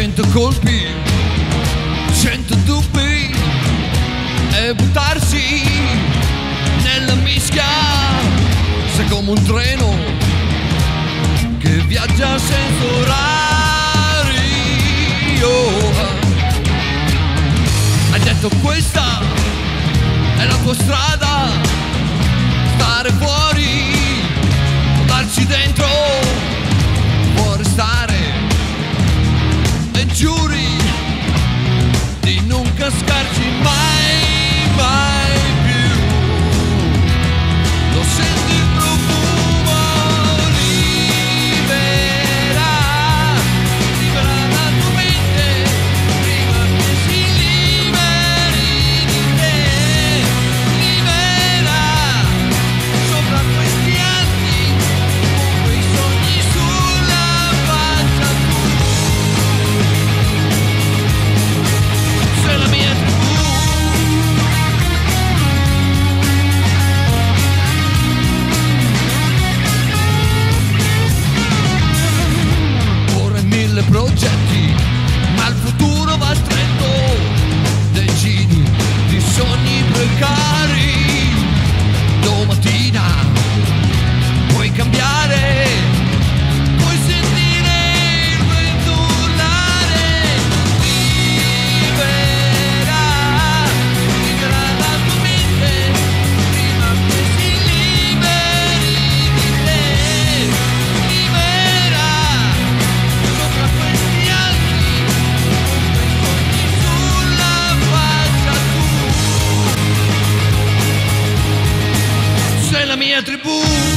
Cento colpi, cento dubbi e buttarsi nella mischia. Sei come un treno che viaggia senza orario. Hai detto questa è la tua strada, avanti, ma il futuro va stretto, decidi. contribua.